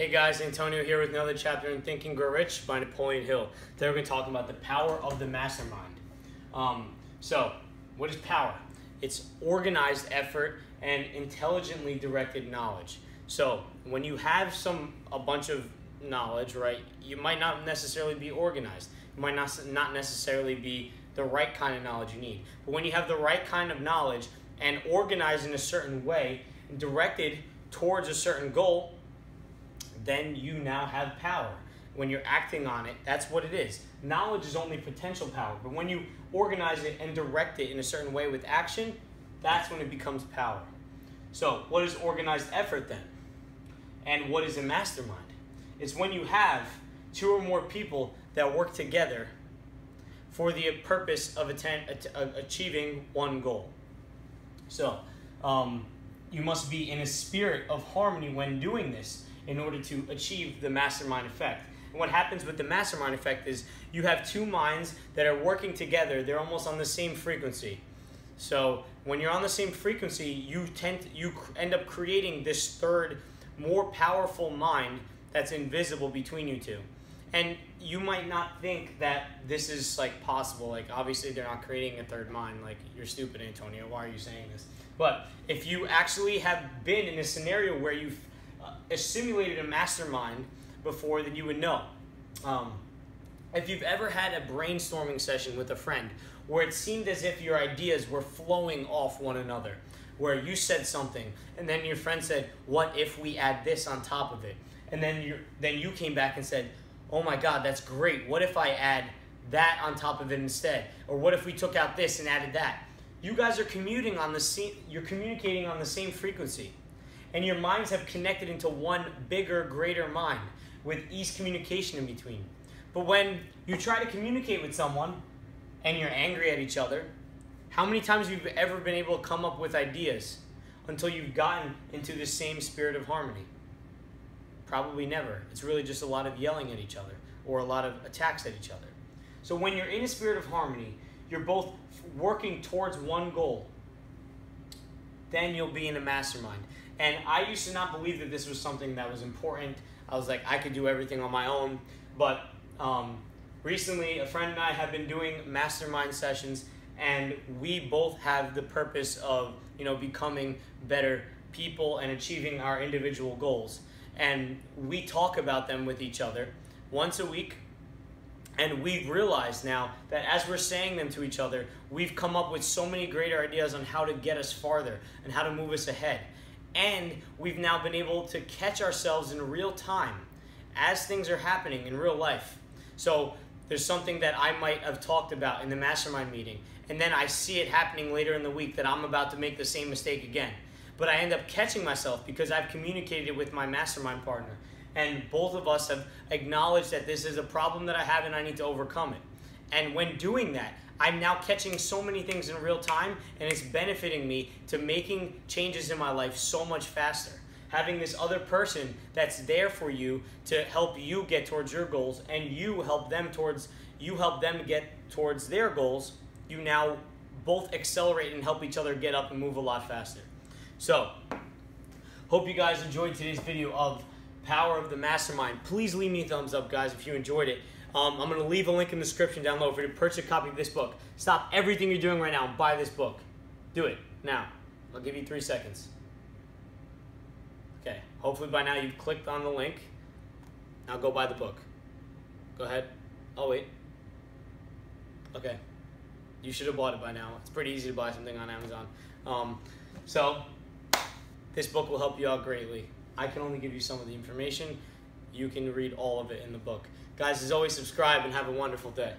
Hey guys, Antonio here with another chapter in Think and Grow Rich by Napoleon Hill. Today we're going to talk about the power of the mastermind. Um, so, what is power? It's organized effort and intelligently directed knowledge. So, when you have some a bunch of knowledge, right, you might not necessarily be organized. You might not not necessarily be the right kind of knowledge you need. But when you have the right kind of knowledge and organized in a certain way, directed towards a certain goal, then you now have power. When you're acting on it, that's what it is. Knowledge is only potential power, but when you organize it and direct it in a certain way with action, that's when it becomes power. So, what is organized effort then? And what is a mastermind? It's when you have two or more people that work together for the purpose of achieving one goal. So, um, you must be in a spirit of harmony when doing this in order to achieve the mastermind effect. And what happens with the mastermind effect is you have two minds that are working together. They're almost on the same frequency. So when you're on the same frequency, you tend to, you end up creating this third, more powerful mind that's invisible between you two. And you might not think that this is like possible. Like obviously they're not creating a third mind. Like you're stupid, Antonio. Why are you saying this? But if you actually have been in a scenario where you've uh, simulated a mastermind before, then you would know. Um, if you've ever had a brainstorming session with a friend where it seemed as if your ideas were flowing off one another, where you said something and then your friend said, "What if we add this on top of it?" And then you then you came back and said, "Oh my God, that's great. What if I add that on top of it instead? Or what if we took out this and added that?" You guys are commuting on the same, you're communicating on the same frequency and your minds have connected into one bigger, greater mind with ease communication in between. But when you try to communicate with someone and you're angry at each other, how many times have you ever been able to come up with ideas until you've gotten into the same spirit of harmony? Probably never. It's really just a lot of yelling at each other or a lot of attacks at each other. So when you're in a spirit of harmony, you're both working towards one goal. Then you'll be in a mastermind. And I used to not believe that this was something that was important. I was like, I could do everything on my own. But um, recently, a friend and I have been doing mastermind sessions, and we both have the purpose of, you know, becoming better people and achieving our individual goals. And we talk about them with each other once a week. And we've realized now that as we're saying them to each other, we've come up with so many greater ideas on how to get us farther and how to move us ahead and we've now been able to catch ourselves in real time as things are happening in real life. So there's something that I might have talked about in the mastermind meeting, and then I see it happening later in the week that I'm about to make the same mistake again. But I end up catching myself because I've communicated with my mastermind partner, and both of us have acknowledged that this is a problem that I have and I need to overcome it. And when doing that, I'm now catching so many things in real time and it's benefiting me to making changes in my life so much faster. Having this other person that's there for you to help you get towards your goals and you help them towards you help them get towards their goals, you now both accelerate and help each other get up and move a lot faster. So, hope you guys enjoyed today's video of Power of the Mastermind. Please leave me a thumbs up, guys, if you enjoyed it. Um, I'm going to leave a link in the description down below for you to purchase a copy of this book. Stop everything you're doing right now and buy this book. Do it now. I'll give you three seconds. Okay, hopefully by now you've clicked on the link. Now go buy the book. Go ahead. I'll wait. Okay. You should have bought it by now. It's pretty easy to buy something on Amazon. Um, so, this book will help you out greatly. I can only give you some of the information. You can read all of it in the book. Guys, as always, subscribe and have a wonderful day.